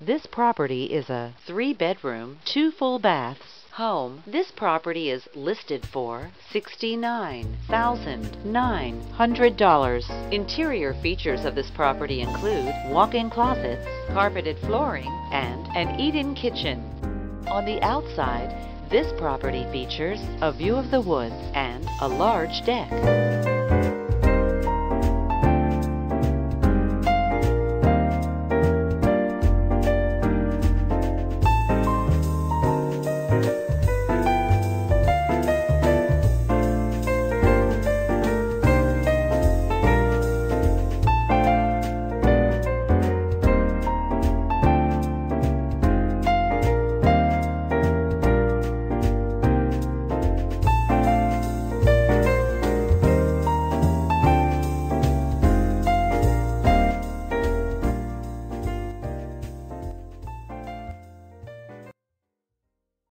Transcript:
This property is a three bedroom, two full baths home. This property is listed for $69,900. Interior features of this property include walk-in closets, carpeted flooring, and an eat-in kitchen. On the outside, this property features a view of the woods and a large deck.